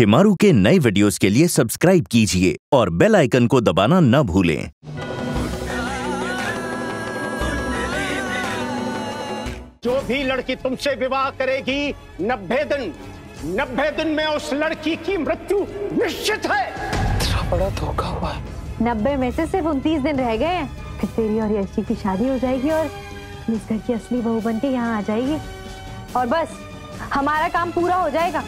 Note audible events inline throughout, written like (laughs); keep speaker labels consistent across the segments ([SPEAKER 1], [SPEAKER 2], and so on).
[SPEAKER 1] शिमारू के नए वीडियोस के लिए सब्सक्राइब कीजिए और बेल आइकन को दबाना न भूलें।
[SPEAKER 2] जो भी लड़की तुमसे विवाह करेगी नब्बे दिन नब्बे दिन में उस लड़की की मृत्यु निश्चित है।
[SPEAKER 3] इतना बड़ा धोखा हुआ
[SPEAKER 4] नब्बे में से सिर्फ़ उनतीस दिन रह गए हैं। फिर तेरी और यश की शादी हो जाएगी और इस घर की असली बहू बन के यहाँ आ जाएगी। और बस हमारा काम पूरा हो जाएगा।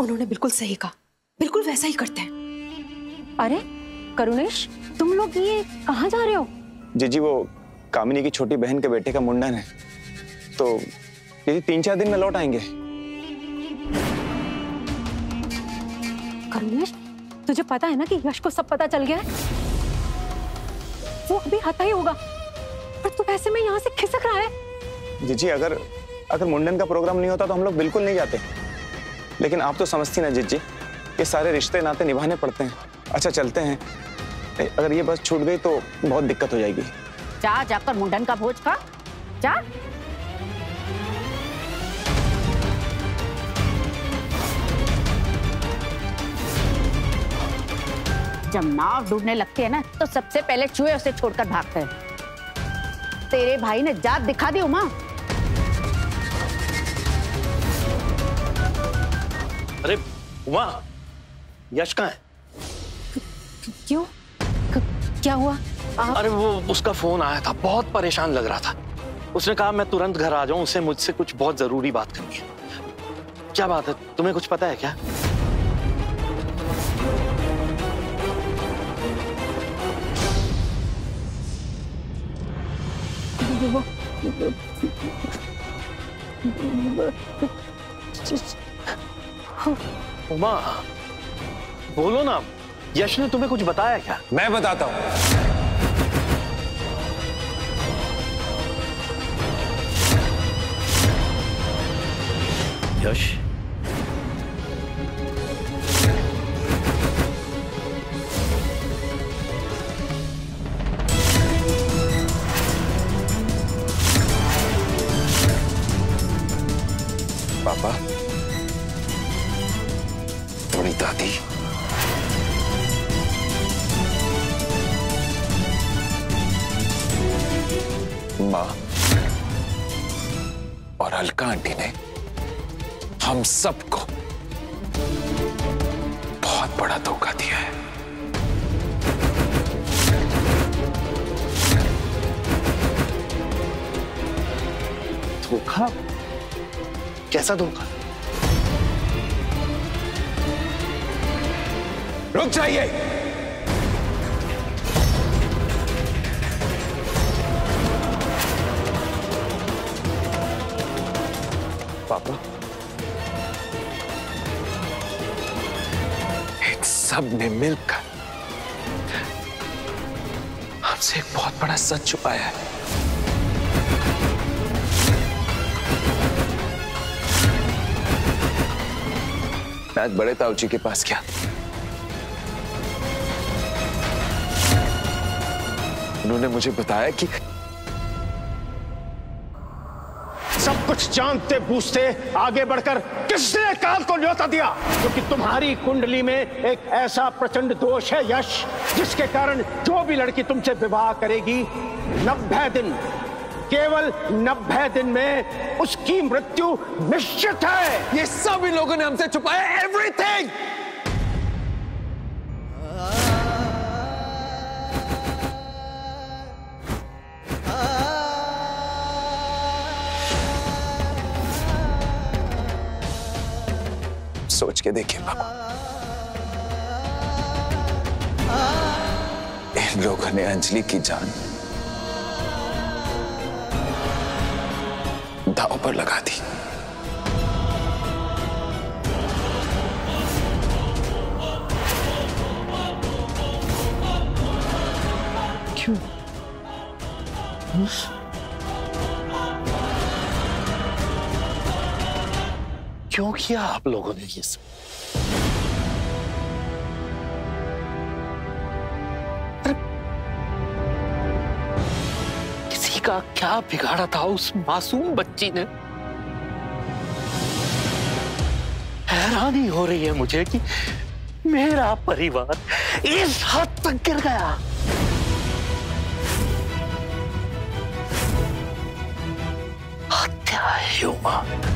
[SPEAKER 5] उन्होंने बिल्कुल सही कहा। बिल्कुल वैसा ही करते हैं।
[SPEAKER 4] अरे करुणेश तुम लोग ये कहाँ जा रहे हो?
[SPEAKER 3] जी जी वो कामिनी की छोटी बहन के बेटे का मुंडन है। तो ये तीन चार दिन में लौट आएँगे।
[SPEAKER 4] करुणेश तुझे पता है ना कि यश को सब पता चल गया है? वो अभी आता ही होगा। पर तू ऐसे में यहाँ से खिसक रहा है।
[SPEAKER 3] जी जी अगर अगर मुंडन का प्रोग्राम नहीं होता तो हम लोग बिल्कुल नहीं जाते। लेकिन आप तो समझती ना जित जी ये सारे रिश्ते नाते निभाने पड़ते हैं। अच्छा चलते हैं। अगर ये बस छूट गई तो बहुत दिक्कत हो जाएगी।
[SPEAKER 6] जा, जाकर मुंडन का भोज खा। जा। जब नाव डूबने लगती है ना तो सबसे पहले चूहे उसे छोड़कर भागते हैं। तेरे भाई ने जात दिखा दी, उमा।
[SPEAKER 2] अरे उमा यश कहाँ है?
[SPEAKER 4] क्यों? क्या हुआ? आप
[SPEAKER 7] अरे वो उसका फ़ोन आया था। बहुत परेशान लग रहा था। उसने कहा मैं तुरंत घर आ जाऊँ उसे मुझसे कुछ बहुत ज़रूरी बात करनी है। क्या बात है? तुम्हें कुछ पता है क्या? उमा बोलो ना यश ने तुम्हें कुछ बताया क्या?
[SPEAKER 3] मैं बताता हूँ।
[SPEAKER 1] यश?
[SPEAKER 3] पापा? दादी। माँ और अलका आंटी ने हम सबको बहुत बड़ा धोखा दिया है।
[SPEAKER 7] धोखा? कैसा धोखा?
[SPEAKER 3] रुक जाइए। पापा। इन सबने मिलकर हमसे एक बहुत बड़ा सच छुपाया है। मैं बड़े ताऊ जी के पास गया उन्होंने मुझे बताया कि
[SPEAKER 2] सब कुछ जानते, बूझते, आगे बढ़कर किसने काल को न्योता दिया? क्योंकि तुम्हारी कुंडली में एक ऐसा प्रचंड दोष है, यश, जिसके कारण जो भी लड़की तुमसे विवाह करेगी, नब्बे दिन, केवल नब्बे दिन में उसकी मृत्यु निश्चित है।
[SPEAKER 3] ये इन लोगों ने हमसे छुपाया एवरीथिंग सोच के देखिए पापा इन लोगों ने अंजलि की जान दाव पर लगा दी।
[SPEAKER 7] क्यों? क्यों किया आप लोगों ने ये सब किसी का क्या बिगाड़ा था उस मासूम बच्ची ने? हैरानी हो रही है मुझे कि मेरा परिवार इस हद तक गिर गया। हत्या है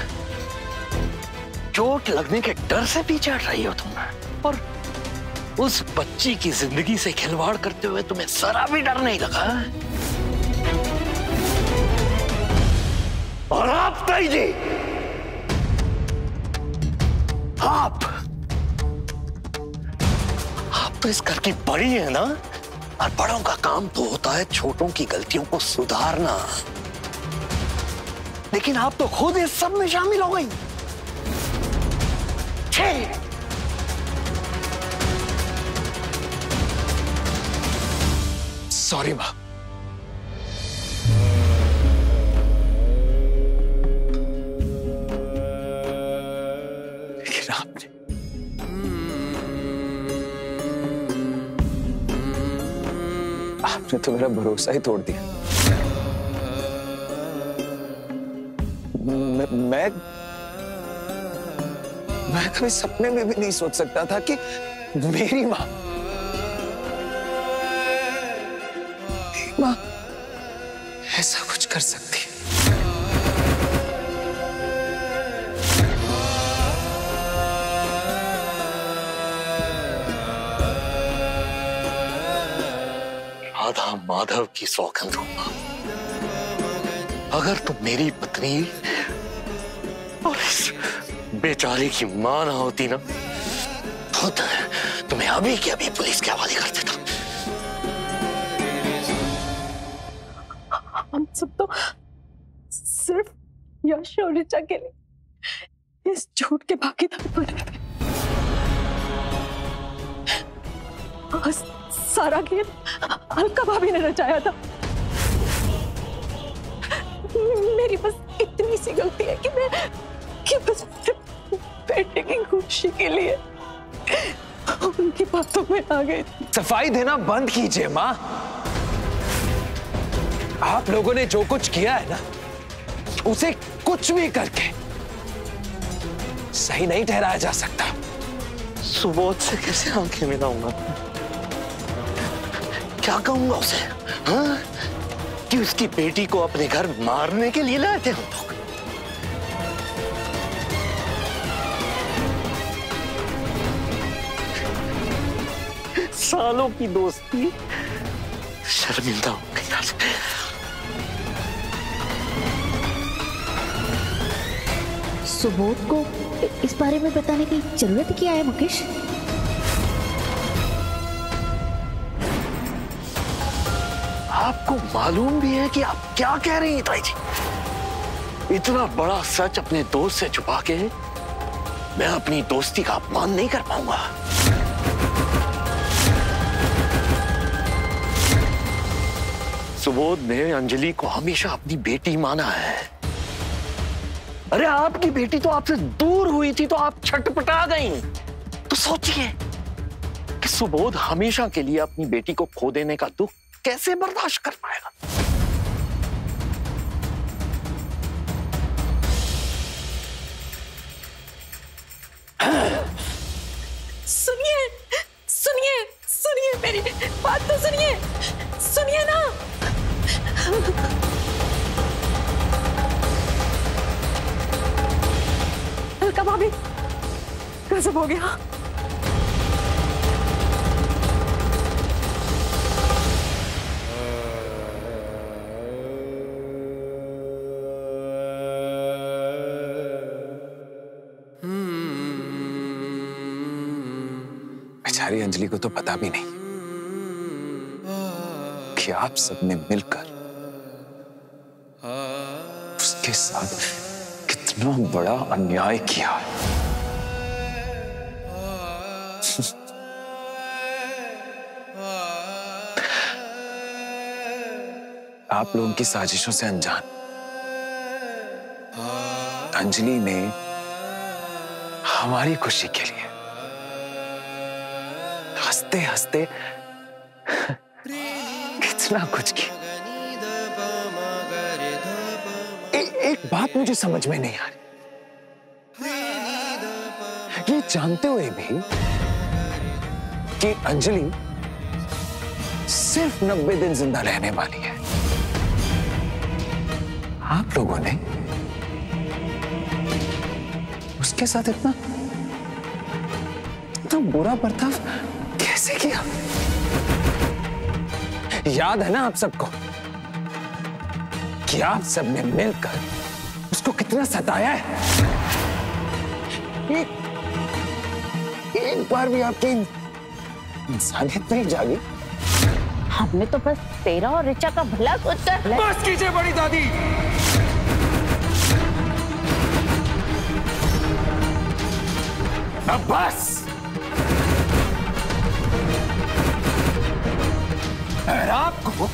[SPEAKER 7] चोट लगने के डर से पीछे हट रही हो तुम और उस बच्ची की ज़िंदगी से खिलवाड़ करते हुए तुम्हें जरा भी डर नहीं लगा और आप ताई जी, आप आप तो इस घर की बड़ी है ना? और बड़ों का काम तो होता है छोटों की गलतियों को सुधारना। लेकिन आप तो खुद इस सब में शामिल हो गई। छे
[SPEAKER 3] सॉरी माँ आपने तो मेरा भरोसा ही तोड़ दिया मैं मैं मैं कभी सपने में भी नहीं सोच सकता था कि मेरी माँ माँ ऐसा कुछ कर सकती
[SPEAKER 7] राधा माधव की सौगंध होगा। अगर तुम मेरी पत्नी और इस बेचारे की माँ ना होती ना। तो तुम्हें अभी के अभी पुलिस के हवाले कर देता।
[SPEAKER 8] हम सब तो सिर्फ़ यश और ऋचा के लिए इस झूठ के भागीदार बने सारा खेल अलका भाभी ने रचाया था। मेरी बस इतनी सी गलती है कि मैं कि बस बेटे की खुशी के लिए। उनकी बातों में आ गई
[SPEAKER 3] सफ़ाई देना बंद कीजिए माँ। आप लोगों ने जो कुछ किया है ना उसे कुछ भी करके सही नहीं ठहराया जा सकता।
[SPEAKER 7] सुबोध से कैसे आँखें मिलाऊँगा? क्या कहूँगा उसे हाँ? कि उसकी बेटी को अपने घर मारने के लिए लाए थे हम लोग। सालों की दोस्ती। शर्मिंदा हो गई आज
[SPEAKER 6] सुबोध को इस बारे में बताने की ज़रूरत क्या है मुकेश?
[SPEAKER 7] आपको मालूम भी है कि आप क्या कह रही हैं ताई जी? इतना बड़ा सच अपने दोस्त से छुपा के मैं अपनी दोस्ती का अपमान नहीं कर पाऊँगा। सुबोध ने अंजलि को हमेशा अपनी बेटी माना है। अरे, आपकी बेटी तो आपसे दूर हुई थी तो आप छटपटा गई। तो सोचिए कि सुबोध हमेशा के लिए अपनी बेटी को खो देने का दुख कैसे बर्दाश्त कर पाएगा?
[SPEAKER 8] सुनिए सुनिए सुनिए मेरी बात तो सुनिए। सुनिए ना। अलका भाभी गजब हो गया।
[SPEAKER 3] बेचारी अंजलि को तो पता भी नहीं। कि आप सबने मिलकर उसके साथ कितना बड़ा अन्याय किया। (laughs) आप लोगों की साजिशों से अनजान। अंजलि ने हमारी खुशी के लिए हँसते हँसते कितना कुछ किया ए, एक बात मुझे समझ में नहीं आ रही। ये जानते हुए भी कि अंजलि सिर्फ़ नब्बे दिन ज़िंदा रहने वाली है। आप लोगों ने उसके साथ इतना इतना बुरा बर्ताव कैसे किया? याद है ना आप सबको? कि आप सबने मिलकर उसको कितना सताया है? एक, एक बार भी आपकी इंसानियत नहीं जागी।
[SPEAKER 6] हमने तो बस तेरा और रिचा का भला सोचकर
[SPEAKER 3] बस कीजिए बड़ी दादी। अब बस। अगर आपको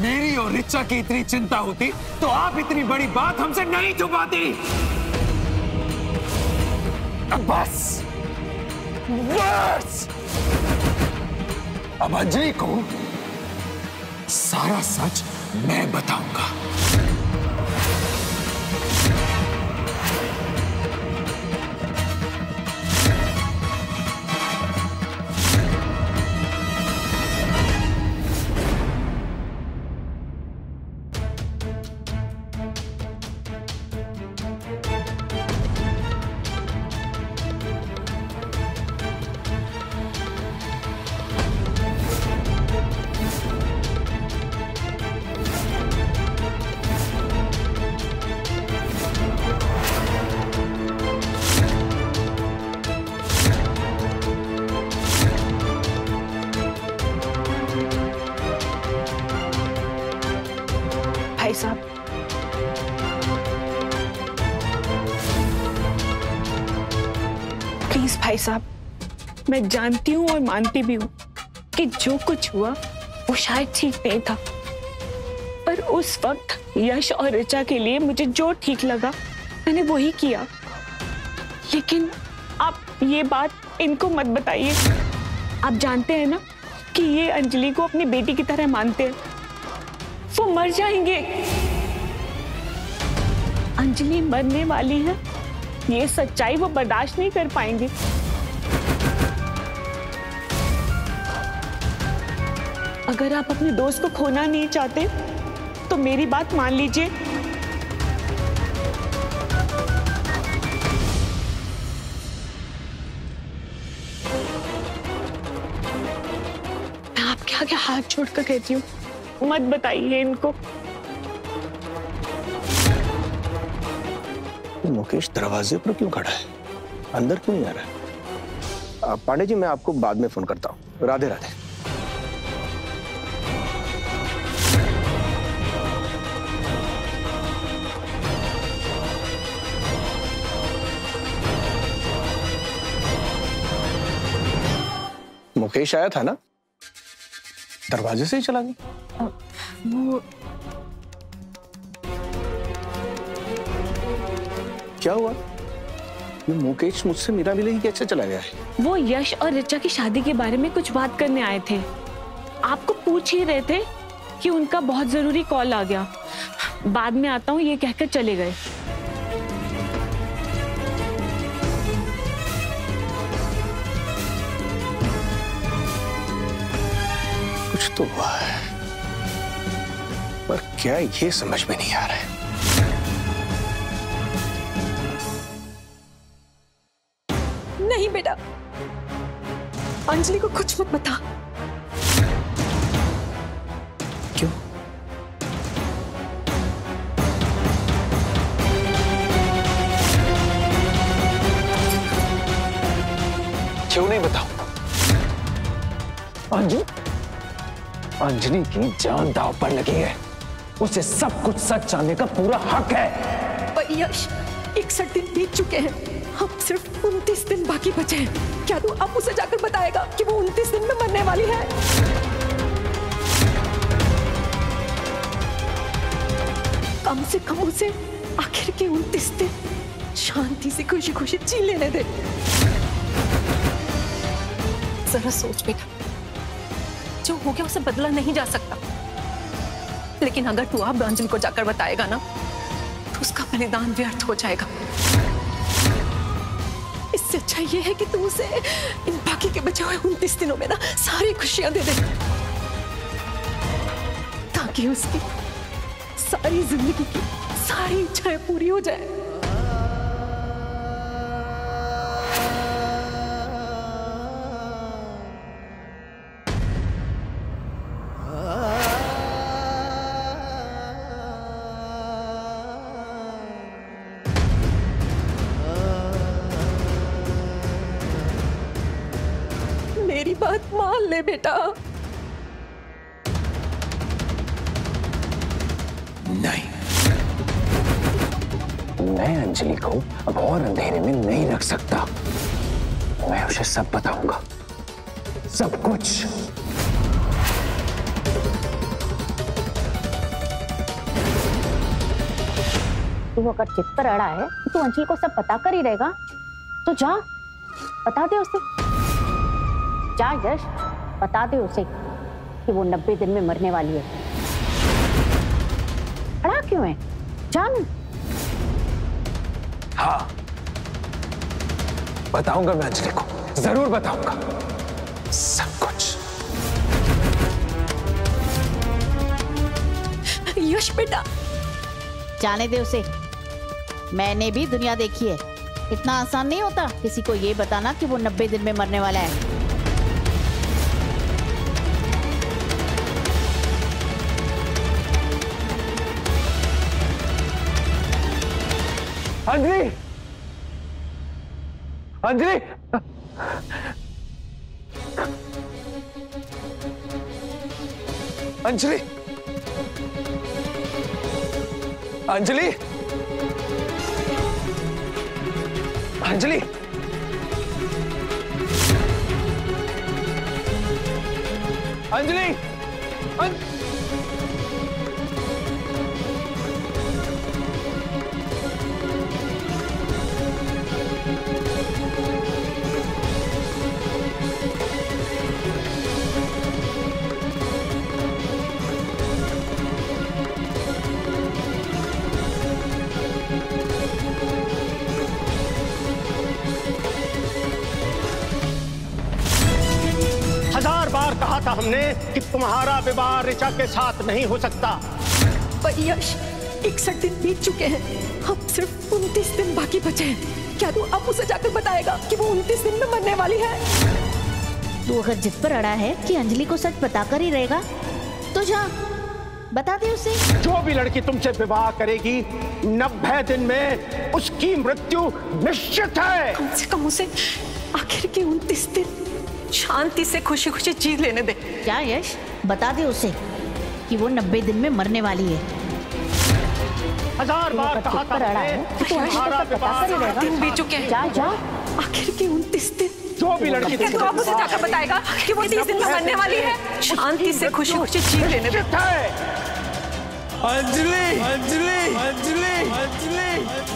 [SPEAKER 3] मेरी और रिचा की इतनी चिंता होती तो आप इतनी बड़ी बात हमसे नहीं छुपाती बस। बस। अब अंजलि को सारा सच मैं बताऊँगा।
[SPEAKER 5] मैं जानती हूँ और मानती भी हूँ कि जो कुछ हुआ, वो शायद ठीक नहीं था। पर उस वक्त यश और ऋचा के लिए मुझे जो ठीक लगा, मैंने वही किया। लेकिन आप ये बात इनको मत बताइए। आप जानते हैं ना कि ये अंजलि को अपनी बेटी की तरह मानते हैं। वो मर जाएँगे। अंजलि मरने वाली है। ये सच्चाई वो बर्दाश्त नहीं कर पाएँगे। अगर आप अपने दोस्त को खोना नहीं चाहते तो मेरी बात मान लीजिए। मैं आपके आगे हाथ छोड़कर कहती हूँ, मत बताइए इनको।
[SPEAKER 2] मुकेश, दरवाजे पर क्यों खड़ा है? अंदर क्यों नहीं आ रहा है? पांडे जी, मैं आपको बाद में फ़ोन करता हूँ। राधे राधे। मुकेश आया था ना? दरवाजे से ही चला गया।
[SPEAKER 5] वो
[SPEAKER 2] क्या हुआ? ये मुकेश मुझसे मेरा मिले ही कैसे चला गया है?
[SPEAKER 5] वो यश और रिचा की शादी के बारे में कुछ बात करने आए थे। आपको पूछ ही रहे थे कि उनका बहुत ज़रूरी कॉल आ गया। बाद में आता हूँ ये कहकर चले गए।
[SPEAKER 2] तो हुआ है। पर क्या ये समझ में नहीं आ रहा है?
[SPEAKER 5] नहीं बेटा। अंजलि को कुछ मत बता।
[SPEAKER 3] अंजलि की जान दाव पर लगी है। उसे सब कुछ सच जानने का पूरा हक है।
[SPEAKER 5] पर यश इकसठ दिन बीत चुके हैं। अब सिर्फ़ उनतीस दिन बाकी बचे हैं। क्या तू अब उसे जाकर बताएगा कि वो उनतीस दिन में मरने वाली है?
[SPEAKER 8] कम से कम उसे आखिर के उनतीस दिन शांति से खुशी खुशी जी लेने दे। जरा सोच बेटा। जो हो गया उसे बदला नहीं जा सकता? लेकिन अगर तू अब अंजलि को जाकर बताएगा ना तो उसका बलिदान व्यर्थ हो जाएगा। इससे अच्छा ये है कि तू उसे इन बाकी के बचे हुए उनतीस दिनों में ना सारी खुशियाँ दे दे। ताकि उसकी सारी ज़िंदगी की सारी इच्छाएँ पूरी हो जाए। बेटा।
[SPEAKER 7] नहीं। मैं अंजलि को अब और अंधेरे में नहीं रख सकता। मैं उसे सब बताऊँगा। सब कुछ।
[SPEAKER 6] तू अगर चित पर अड़ा है तो अंजलि को सब बता कर ही रहेगा। तो जा बता दे उसे। जा यश। बता दे उसे कि वो नब्बे दिन में मरने वाली है। अड़ा क्यों है? जान।
[SPEAKER 7] हाँ। बताऊँगा मैं अंजलि को। ज़रूर बताऊँगा। सब कुछ।
[SPEAKER 8] यश बेटा।
[SPEAKER 6] जाने दे उसे। मैंने भी दुनिया देखी है। इतना आसान नहीं होता किसी को ये बताना कि वो नब्बे दिन में मरने वाला है।
[SPEAKER 7] अंजलि! अंजलि! अंजलि! अंजलि! अंजलि! अंजलि! अं...
[SPEAKER 2] कहा था हमने कि तुम्हारा विवाह ऋचा के साथ नहीं हो सकता।
[SPEAKER 8] पर यश इकसठ दिन बीत चुके हैं। अब सिर्फ़ उनतीस दिन बाकी बचे हैं। क्या तू अब उसे जाकर बताएगा कि वो उनतीस दिन में मरने वाली है?
[SPEAKER 6] तू अगर जिद पर अड़ा है कि अंजलि को सच बताकर ही रहेगा तो जा बता दे उसे।
[SPEAKER 2] जो भी लड़की तुमसे विवाह करेगी नब्बे दिन में उसकी मृत्यु निश्चित है।
[SPEAKER 8] कम से कम उसे आखिर के उनतीस दिन शांति से खुशी खुशी जी लेने दे।
[SPEAKER 6] क्या यश? बता दे उसे कि वो नब्बे दिन में मरने वाली है।
[SPEAKER 2] हज़ार बार कहा था
[SPEAKER 6] पर अड़ा है। तो
[SPEAKER 2] कि
[SPEAKER 6] अंजलि को
[SPEAKER 2] तुम्हारा
[SPEAKER 6] सच बताकर ही
[SPEAKER 2] विवाह
[SPEAKER 6] रहेगा
[SPEAKER 8] दिन बीत चुके हैं।
[SPEAKER 6] जा जा।
[SPEAKER 8] आखिर के उनतीस दिन?
[SPEAKER 2] जो भी लड़की
[SPEAKER 8] क्या तू अब उसे जाकर बताएगा कि वो तीस दिन में मरने वाली है? शांति से खुशी खुशी जी लेने दे।
[SPEAKER 7] अंजलि अंजलि अंजलि अंजलि।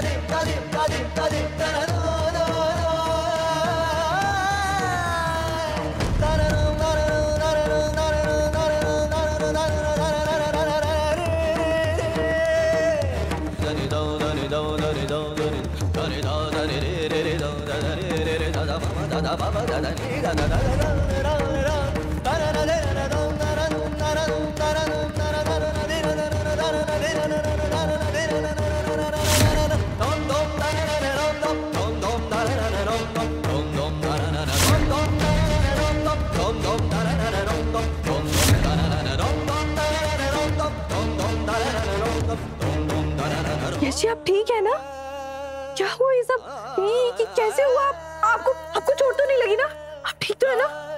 [SPEAKER 8] यश आप ठीक है ना? क्या हुआ ये सब? कैसे हुआ आप? आपको आपको चोट तो नहीं लगी ना? आप ठीक तो है ना?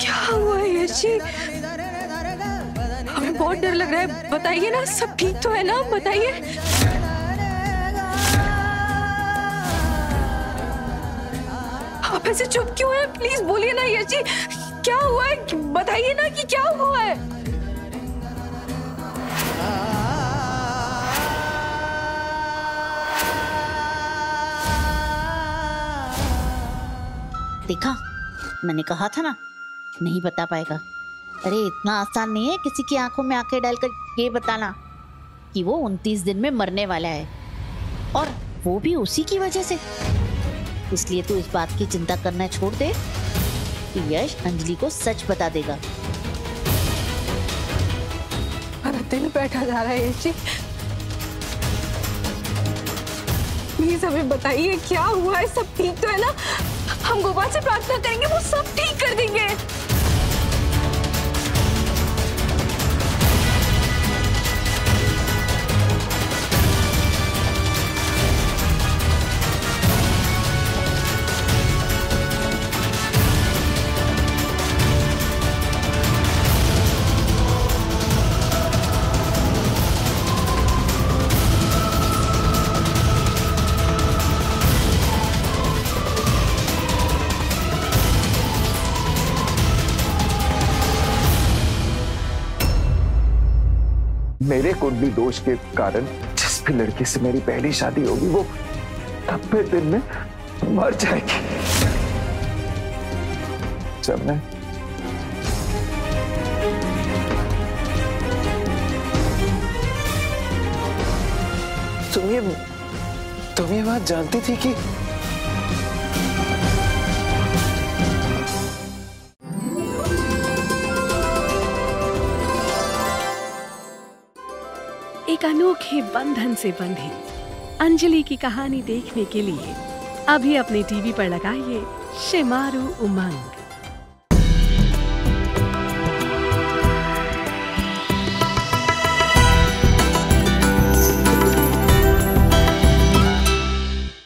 [SPEAKER 8] क्या हुआ हमें बहुत डर लग रहा है। बताइए ना, सब ठीक तो है ना? बताइए। आप ऐसे चुप क्यों हैं? प्लीज़ बोलिए ना यशी क्या हुआ है? बताइए ना कि क्या हुआ है?
[SPEAKER 6] देखा? मैंने कहा था ना, नहीं बता पाएगा। अरे, इतना आसान नहीं है किसी की आँखों में आँखें डालकर ये बताना कि वो उनतीस दिन में मरने वाला है। और वो भी उसी की वजह से। इसलिए तू इस बात की चिंता करना छोड़ दे कि यश अंजलि को सच बता देगा।
[SPEAKER 8] बैठा जा रहा है, यशी प्लीज़ हमें बताइए, क्या हुआ है? सब ठीक तो है ना? हम गोपाल से प्रार्थना करेंगे, वो सब ठीक कर देंगे।
[SPEAKER 3] मेरे कुंडली दोष के कारण जिस भी लड़की से मेरी पहली शादी होगी, वो नब्बे दिन में मर जाएगी। जब मैं तुम ये तुम ये बात जानती थी कि
[SPEAKER 9] एक अनोखे बंधन से बंधी अंजलि की कहानी देखने के लिए अभी अपने टीवी पर लगाइए शिमारू उमंग।